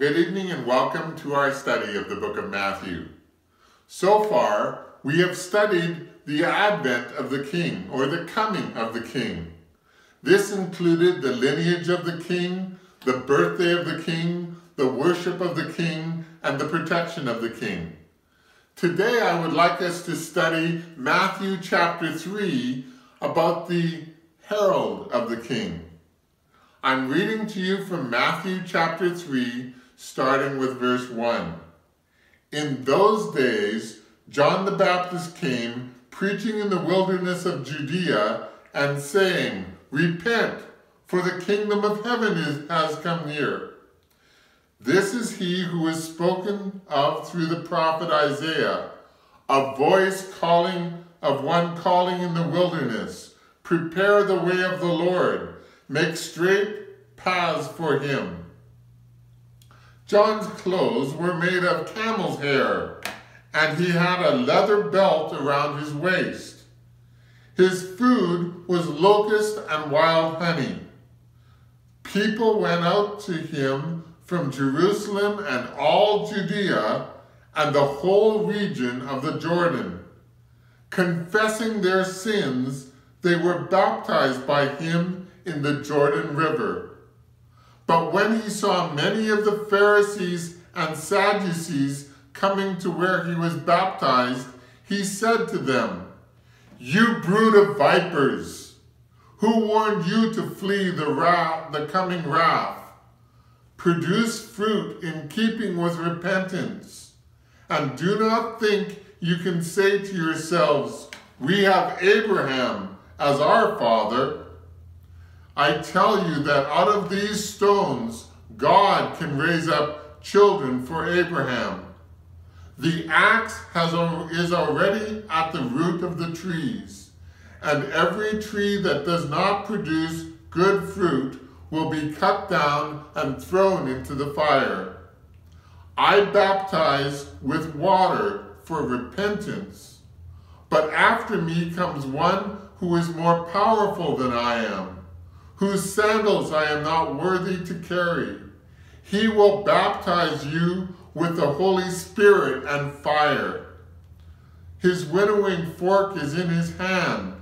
Good evening and welcome to our study of the book of Matthew. So far, we have studied the advent of the king or the coming of the king. This included the lineage of the king, the birthday of the king, the worship of the king, and the protection of the king. Today I would like us to study Matthew chapter 3 about the herald of the king. I'm reading to you from Matthew chapter 3, starting with verse 1. In those days, John the Baptist came, preaching in the wilderness of Judea, and saying, Repent, for the kingdom of heaven is, has come near. This is he who is spoken of through the prophet Isaiah, a voice calling of one calling in the wilderness, Prepare the way of the Lord, make straight paths for him. John's clothes were made of camel's hair, and he had a leather belt around his waist. His food was locust and wild honey. People went out to him from Jerusalem and all Judea and the whole region of the Jordan. Confessing their sins, they were baptized by him in the Jordan River. But when he saw many of the Pharisees and Sadducees coming to where he was baptized, he said to them, You brood of vipers, who warned you to flee the, wrath, the coming wrath? Produce fruit in keeping with repentance, and do not think you can say to yourselves, We have Abraham as our father. I tell you that out of these stones, God can raise up children for Abraham. The axe has, is already at the root of the trees, and every tree that does not produce good fruit will be cut down and thrown into the fire. I baptize with water for repentance, but after me comes one who is more powerful than I am, whose sandals I am not worthy to carry. He will baptize you with the Holy Spirit and fire. His winnowing fork is in his hand,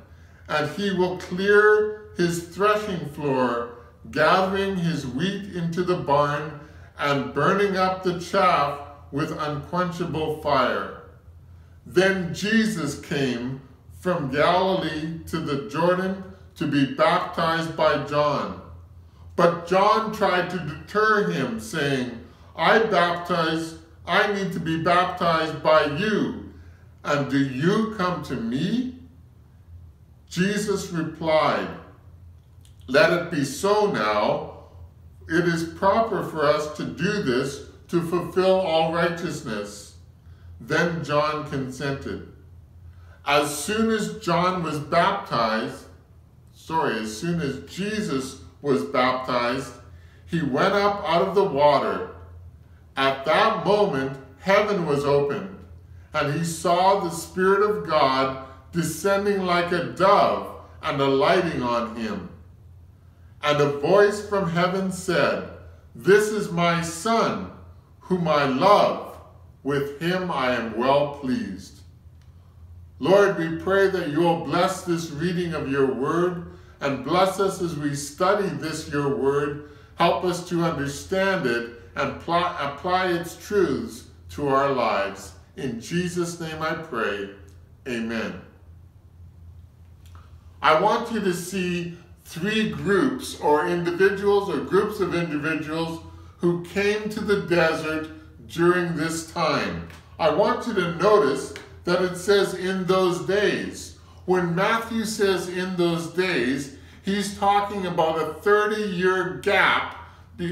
and he will clear his threshing floor, gathering his wheat into the barn and burning up the chaff with unquenchable fire. Then Jesus came from Galilee to the Jordan to be baptized by John. But John tried to deter him, saying, I baptize, I need to be baptized by you, and do you come to me? Jesus replied, Let it be so now. It is proper for us to do this to fulfill all righteousness. Then John consented. As soon as John was baptized, sorry, as soon as Jesus was baptized, he went up out of the water. At that moment, heaven was opened, and he saw the Spirit of God descending like a dove and alighting on him. And a voice from heaven said, This is my Son, whom I love. With him I am well pleased. Lord, we pray that you will bless this reading of your word and bless us as we study this your word. Help us to understand it and apply its truths to our lives. In Jesus' name I pray, amen. I want you to see three groups or individuals or groups of individuals who came to the desert during this time. I want you to notice that it says in those days. When Matthew says in those days, he's talking about a 30 year gap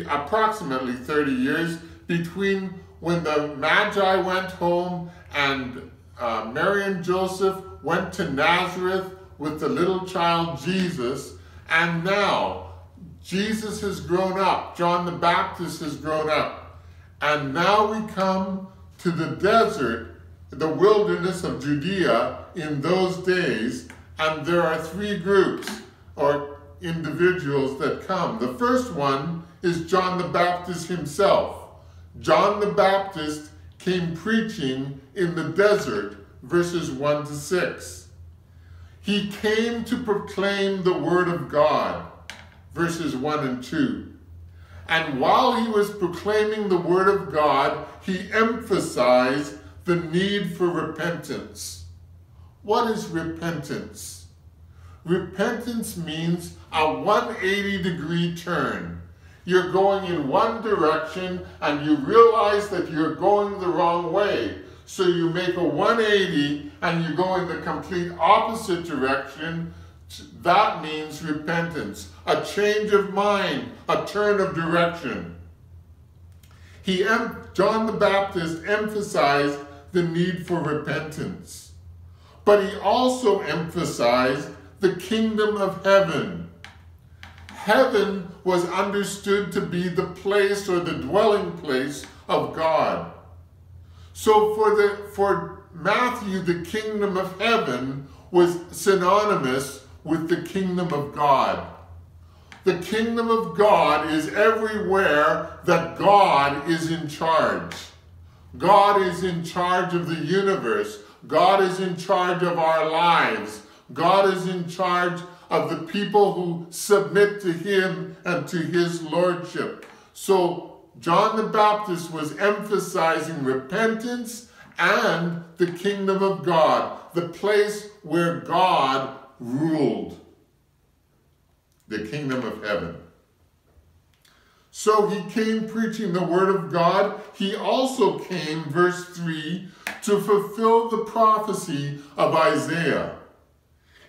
approximately 30 years between when the Magi went home and uh, Mary and Joseph went to Nazareth with the little child Jesus, and now Jesus has grown up, John the Baptist has grown up, and now we come to the desert, the wilderness of Judea in those days, and there are three groups or individuals that come. The first one is John the Baptist himself. John the Baptist came preaching in the desert, verses 1 to 6. He came to proclaim the word of God, verses 1 and 2. And while he was proclaiming the word of God, he emphasized the need for repentance. What is repentance? Repentance means a 180 degree turn. You're going in one direction and you realize that you're going the wrong way. So you make a 180 and you go in the complete opposite direction. That means repentance, a change of mind, a turn of direction. He, John the Baptist emphasized the need for repentance. But he also emphasized the kingdom of heaven. Heaven was understood to be the place or the dwelling place of God. So for, the, for Matthew, the kingdom of heaven was synonymous with the kingdom of God. The kingdom of God is everywhere that God is in charge. God is in charge of the universe. God is in charge of our lives. God is in charge of the people who submit to him and to his lordship. So John the Baptist was emphasizing repentance and the kingdom of God, the place where God ruled, the kingdom of heaven. So he came preaching the word of God. He also came, verse 3, to fulfill the prophecy of Isaiah.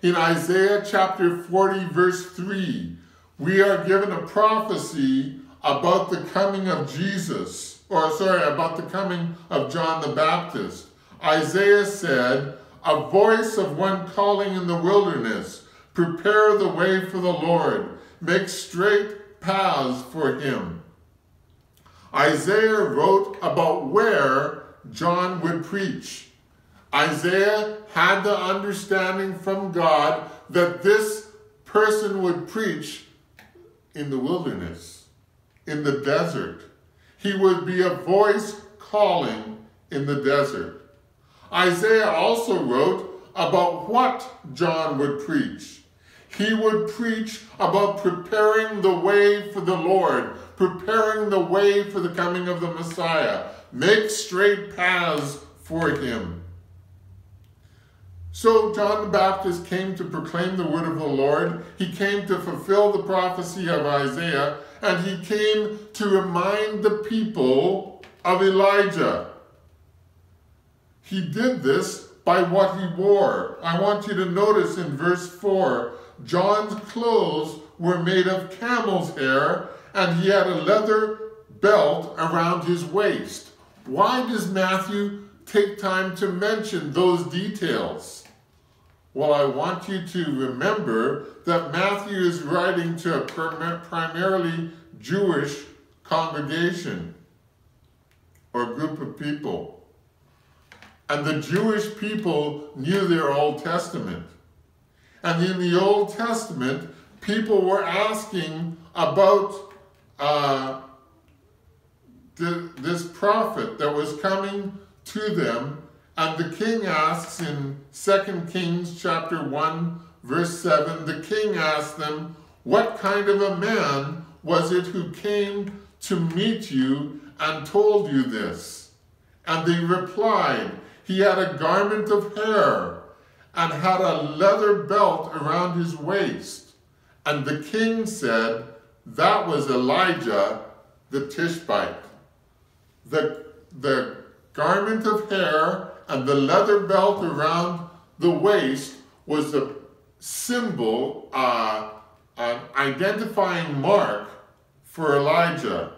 In Isaiah chapter 40, verse 3, we are given a prophecy about the coming of Jesus, or sorry, about the coming of John the Baptist. Isaiah said, A voice of one calling in the wilderness, prepare the way for the Lord, make straight paths for him. Isaiah wrote about where John would preach. Isaiah had the understanding from God that this person would preach in the wilderness, in the desert. He would be a voice calling in the desert. Isaiah also wrote about what John would preach. He would preach about preparing the way for the Lord, preparing the way for the coming of the Messiah, make straight paths for him. So John the Baptist came to proclaim the word of the Lord. He came to fulfill the prophecy of Isaiah, and he came to remind the people of Elijah. He did this by what he wore. I want you to notice in verse 4 John's clothes were made of camel's hair, and he had a leather belt around his waist. Why does Matthew take time to mention those details? Well, I want you to remember that Matthew is writing to a primarily Jewish congregation or group of people. And the Jewish people knew their Old Testament. And in the Old Testament, people were asking about uh, the, this prophet that was coming to them. And the king asks in 2 Kings chapter 1, verse 7, the king asked them, What kind of a man was it who came to meet you and told you this? And they replied, He had a garment of hair and had a leather belt around his waist. And the king said, That was Elijah the Tishbite. The, the garment of hair and the leather belt around the waist was a symbol, uh, an identifying mark for Elijah.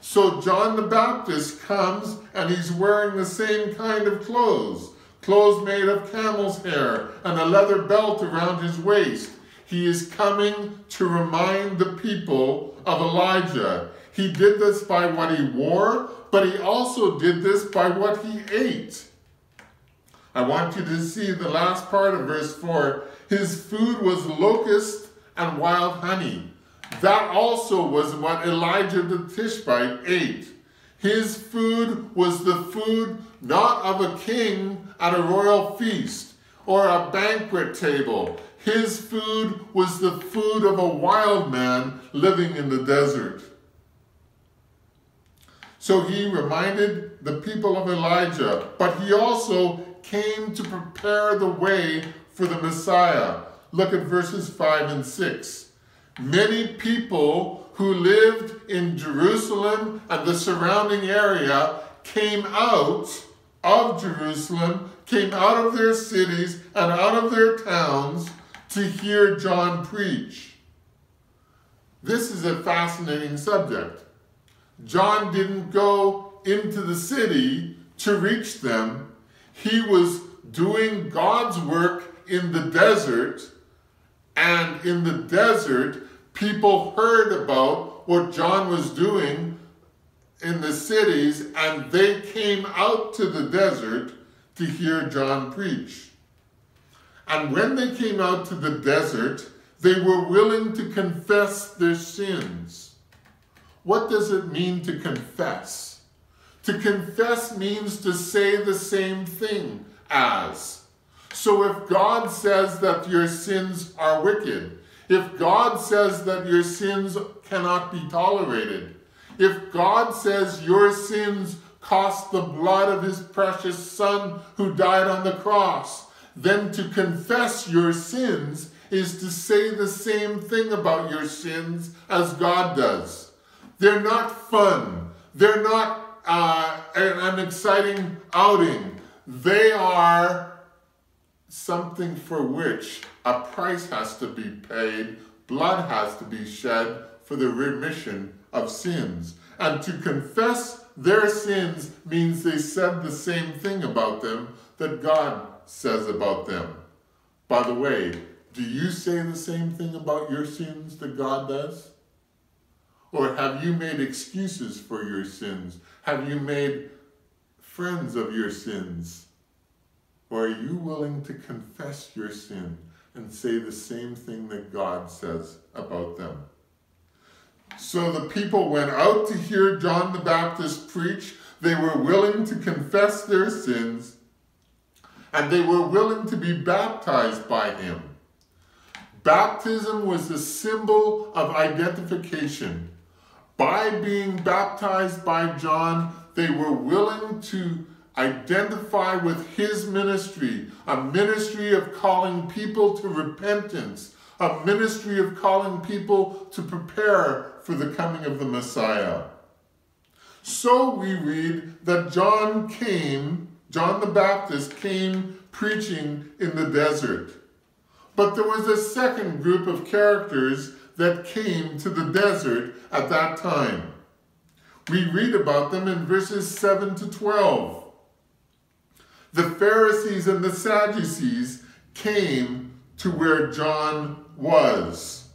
So John the Baptist comes and he's wearing the same kind of clothes clothes made of camel's hair, and a leather belt around his waist. He is coming to remind the people of Elijah. He did this by what he wore, but he also did this by what he ate. I want you to see the last part of verse 4. His food was locust and wild honey. That also was what Elijah the Tishbite ate. His food was the food not of a king at a royal feast or a banquet table. His food was the food of a wild man living in the desert. So he reminded the people of Elijah, but he also came to prepare the way for the Messiah. Look at verses 5 and 6. Many people who lived in Jerusalem and the surrounding area came out of Jerusalem, came out of their cities and out of their towns to hear John preach. This is a fascinating subject. John didn't go into the city to reach them. He was doing God's work in the desert, and in the desert, people heard about what John was doing in the cities, and they came out to the desert to hear John preach. And when they came out to the desert, they were willing to confess their sins. What does it mean to confess? To confess means to say the same thing as. So if God says that your sins are wicked, if God says that your sins cannot be tolerated, if God says your sins cost the blood of his precious Son who died on the cross, then to confess your sins is to say the same thing about your sins as God does. They're not fun. They're not uh, an exciting outing. They are something for which a price has to be paid, blood has to be shed for the remission of sins. And to confess their sins means they said the same thing about them that God says about them. By the way, do you say the same thing about your sins that God does? Or have you made excuses for your sins? Have you made friends of your sins? Or are you willing to confess your sin and say the same thing that God says about them? So the people went out to hear John the Baptist preach. They were willing to confess their sins and they were willing to be baptized by him. Baptism was a symbol of identification. By being baptized by John, they were willing to identify with his ministry, a ministry of calling people to repentance, a ministry of calling people to prepare for the coming of the Messiah. So we read that John came John the Baptist came preaching in the desert. But there was a second group of characters that came to the desert at that time. We read about them in verses 7 to 12. The Pharisees and the Sadducees came to where John was.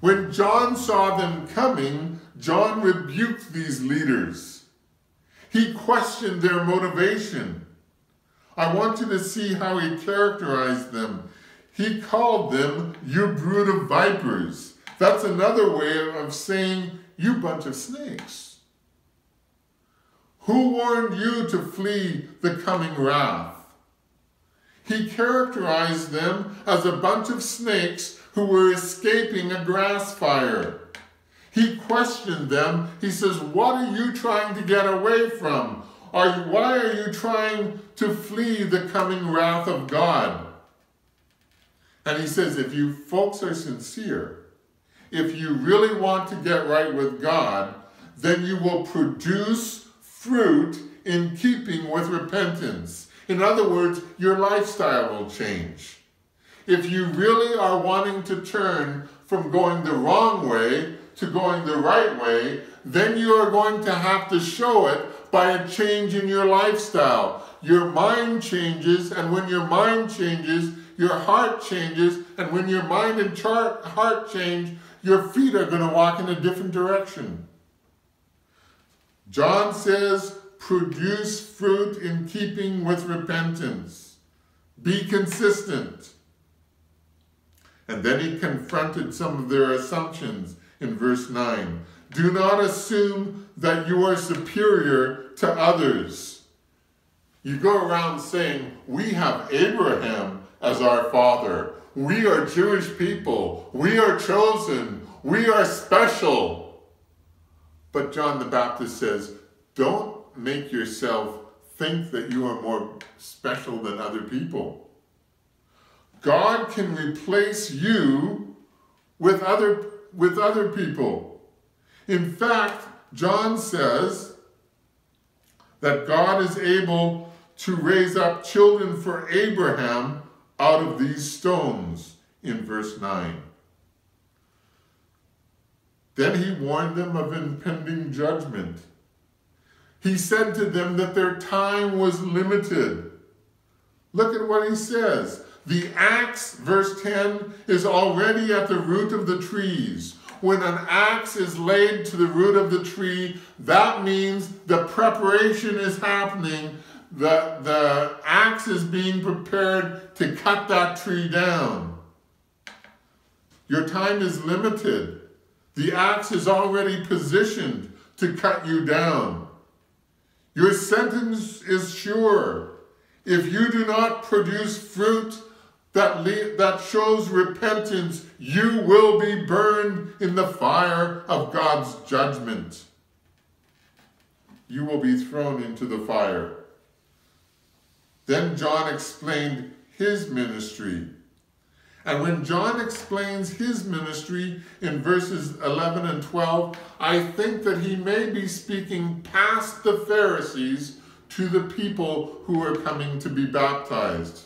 When John saw them coming, John rebuked these leaders. He questioned their motivation. I want you to see how he characterized them. He called them, you brood of vipers. That's another way of saying, you bunch of snakes. Who warned you to flee the coming wrath? He characterized them as a bunch of snakes who were escaping a grass fire. He questioned them. He says, What are you trying to get away from? Are you, why are you trying to flee the coming wrath of God? And he says, If you folks are sincere, if you really want to get right with God, then you will produce fruit in keeping with repentance. In other words, your lifestyle will change. If you really are wanting to turn from going the wrong way to going the right way, then you are going to have to show it by a change in your lifestyle. Your mind changes, and when your mind changes, your heart changes, and when your mind and heart change, your feet are going to walk in a different direction. John says, produce fruit in keeping with repentance. Be consistent. And then he confronted some of their assumptions in verse 9. Do not assume that you are superior to others. You go around saying, We have Abraham as our father. We are Jewish people. We are chosen. We are special. But John the Baptist says, Don't make yourself think that you are more special than other people. God can replace you with other, with other people. In fact, John says that God is able to raise up children for Abraham out of these stones in verse 9. Then he warned them of impending judgment. He said to them that their time was limited. Look at what he says. The axe, verse 10, is already at the root of the trees. When an axe is laid to the root of the tree, that means the preparation is happening. The, the axe is being prepared to cut that tree down. Your time is limited. The axe is already positioned to cut you down. Your sentence is sure. If you do not produce fruit that, that shows repentance, you will be burned in the fire of God's judgment. You will be thrown into the fire. Then John explained his ministry. And when John explains his ministry in verses 11 and 12, I think that he may be speaking past the Pharisees to the people who are coming to be baptized.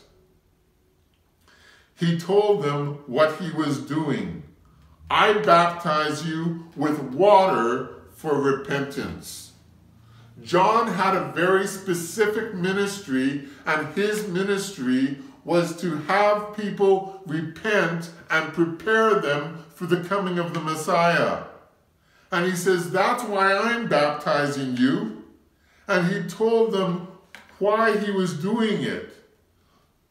He told them what he was doing. I baptize you with water for repentance. John had a very specific ministry, and his ministry was to have people repent and prepare them for the coming of the Messiah. And he says, That's why I'm baptizing you. And he told them why he was doing it.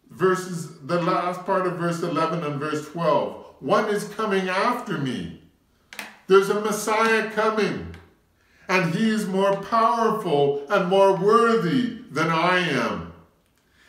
Verses, the last part of verse 11 and verse 12. One is coming after me. There's a Messiah coming. And he is more powerful and more worthy than I am.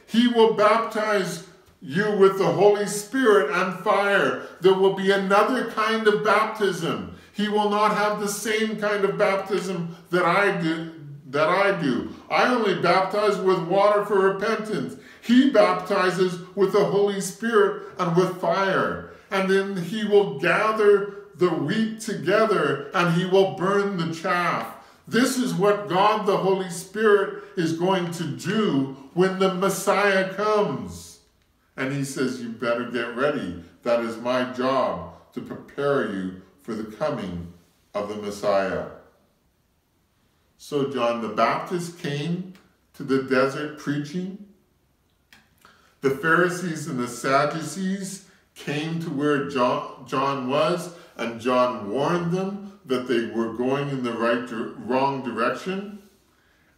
He will baptize you with the Holy Spirit and fire. There will be another kind of baptism. He will not have the same kind of baptism that I do. That I do. I only baptize with water for repentance. He baptizes with the Holy Spirit and with fire. And then he will gather the wheat together and he will burn the chaff. This is what God the Holy Spirit is going to do when the Messiah comes. And he says, You better get ready. That is my job to prepare you for the coming of the Messiah. So John the Baptist came to the desert preaching. The Pharisees and the Sadducees came to where John, was, and John warned them that they were going in the right wrong direction.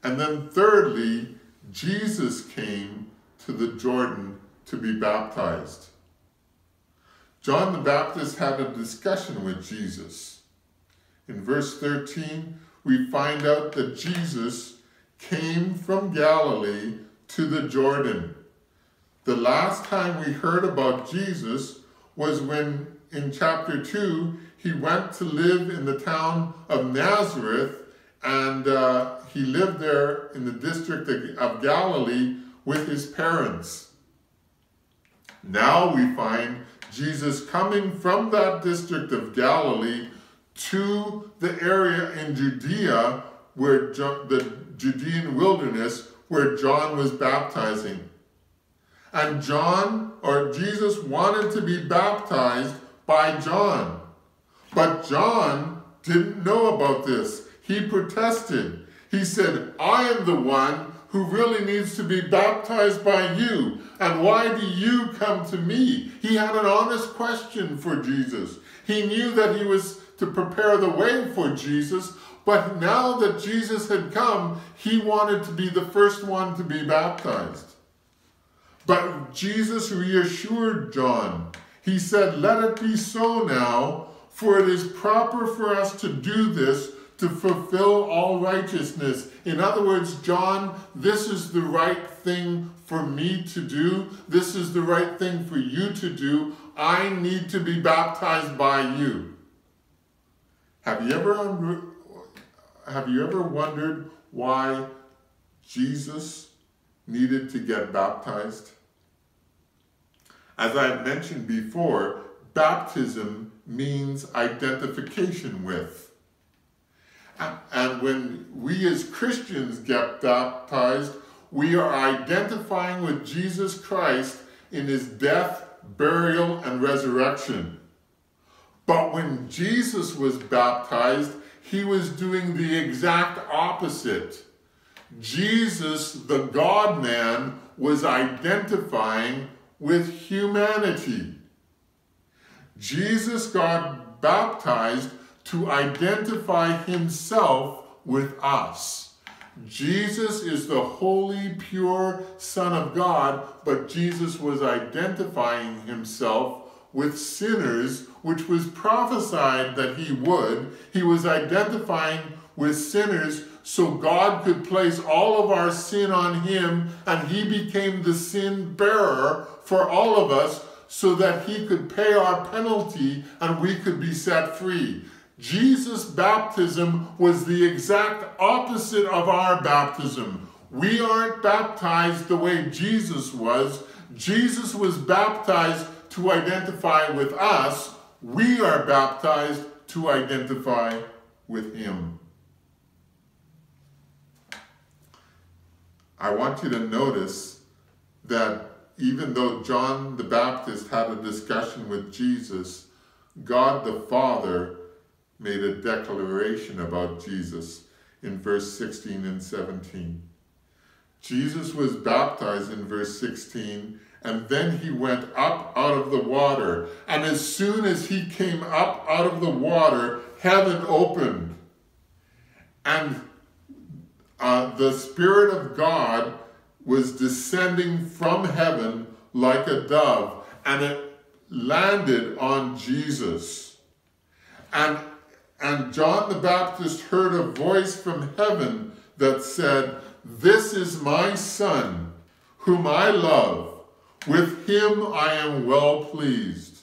And then thirdly, Jesus came to the Jordan to be baptized. John the Baptist had a discussion with Jesus. In verse 13, we find out that Jesus came from Galilee to the Jordan. The last time we heard about Jesus was when in chapter 2 he went to live in the town of Nazareth and uh, he lived there in the district of Galilee with his parents. Now we find Jesus coming from that district of Galilee to the area in Judea where the Judean wilderness where John was baptizing. And John, or Jesus, wanted to be baptized by John. But John didn't know about this. He protested. He said, I am the one who really needs to be baptized by you. And why do you come to me? He had an honest question for Jesus. He knew that he was to prepare the way for Jesus, but now that Jesus had come, he wanted to be the first one to be baptized. But Jesus reassured John. He said, Let it be so now, For it is proper for us to do this to fulfill all righteousness. In other words, John, this is the right thing for me to do. This is the right thing for you to do. I need to be baptized by you. Have you ever have you ever wondered why Jesus needed to get baptized? As I have mentioned before, baptism means identification with. And when we as Christians get baptized, we are identifying with Jesus Christ in his death, burial, and resurrection. But when Jesus was baptized, he was doing the exact opposite. Jesus, the God man, was identifying with humanity. Jesus got baptized to identify himself with us. Jesus is the holy, pure Son of God, but Jesus was identifying himself with sinners, which was prophesied that he would. He was identifying with sinners so God could place all of our sin on him, and he became the sin bearer for all of us so that he could pay our penalty and we could be set free. Jesus' baptism was the exact opposite of our baptism. We aren't baptized the way Jesus was. Jesus was baptized to identify with us. We are baptized to identify with him. I want you to notice that even though John the Baptist had a discussion with Jesus, God the Father made a declaration about Jesus in verse 16 and 17. Jesus was baptized in verse 16, and then he went up out of the water. And as soon as he came up out of the water, heaven opened. And uh, the Spirit of God was descending from heaven like a dove, and it landed on Jesus. And, and John the Baptist heard a voice from heaven that said, This is my Son, whom I love. With him I am well pleased.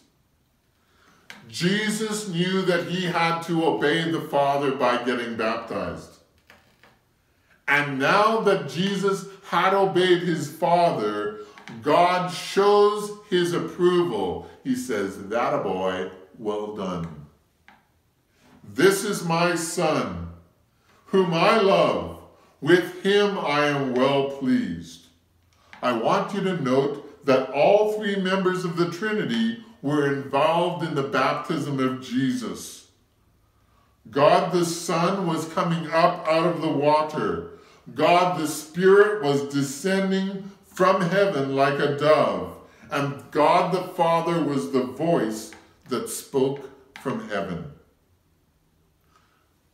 Jesus knew that he had to obey the Father by getting baptized. And now that Jesus had obeyed his Father, God shows his approval. He says, That a boy, well done. This is my Son, whom I love. With him I am well pleased. I want you to note that all three members of the Trinity were involved in the baptism of Jesus. God the Son was coming up out of the water. God the Spirit was descending from heaven like a dove, and God the Father was the voice that spoke from heaven.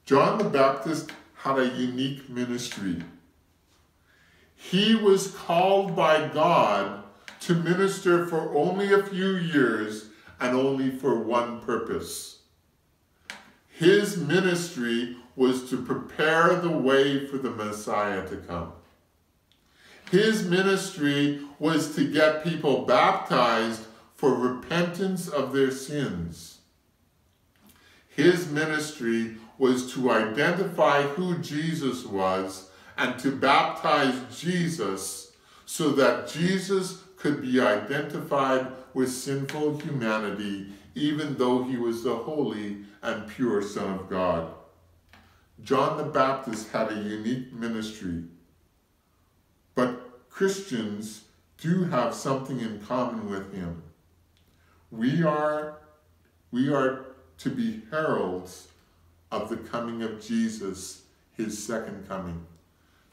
John the Baptist had a unique ministry. He was called by God to minister for only a few years and only for one purpose. His ministry was to prepare the way for the Messiah to come. His ministry was to get people baptized for repentance of their sins. His ministry was to identify who Jesus was and to baptize Jesus so that Jesus could be identified with sinful humanity even though he was the holy and pure Son of God. John the Baptist had a unique ministry, but Christians do have something in common with him. We are, we are to be heralds of the coming of Jesus, his second coming.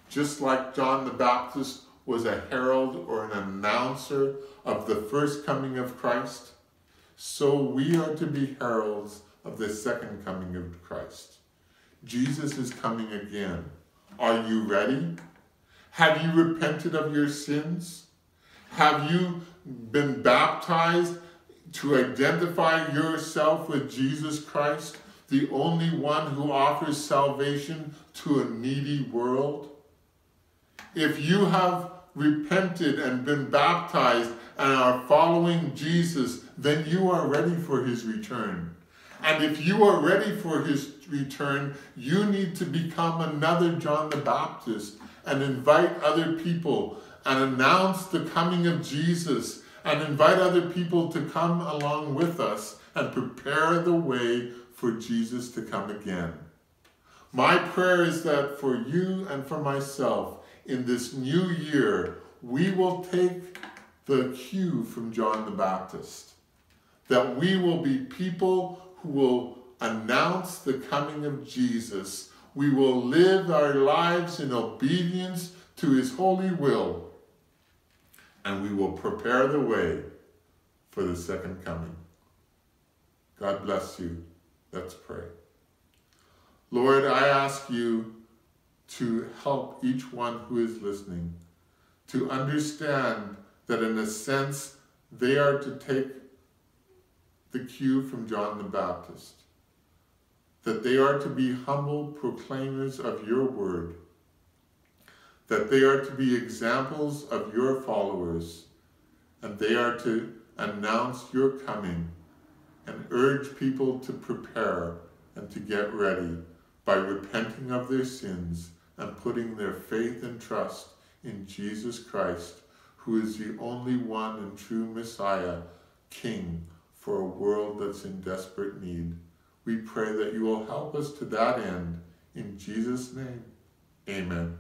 Just like John the Baptist was a herald or an announcer of the first coming of Christ, so we are to be heralds of the second coming of Christ. Jesus is coming again. Are you ready? Have you repented of your sins? Have you been baptized to identify yourself with Jesus Christ, the only one who offers salvation to a needy world? If you have repented and been baptized and are following Jesus, then you are ready for his return. And if you are ready for his return, you need to become another John the Baptist and invite other people and announce the coming of Jesus and invite other people to come along with us and prepare the way for Jesus to come again. My prayer is that for you and for myself in this new year, we will take the cue from John the Baptist. That we will be people who will announce the coming of Jesus. We will live our lives in obedience to his holy will. And we will prepare the way for the second coming. God bless you. Let's pray. Lord, I ask you to help each one who is listening to understand that in a sense they are to take the cue from John the Baptist, that they are to be humble proclaimers of your word, that they are to be examples of your followers, and they are to announce your coming and urge people to prepare and to get ready by repenting of their sins and putting their faith and trust in Jesus Christ, who is the only one and true Messiah, King, for a world that's in desperate need. We pray that you will help us to that end. In Jesus' name, amen.